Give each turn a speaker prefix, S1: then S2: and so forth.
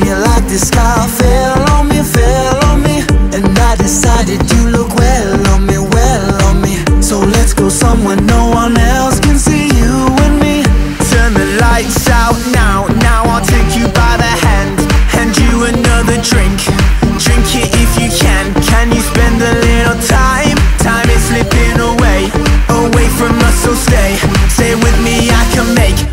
S1: me like the sky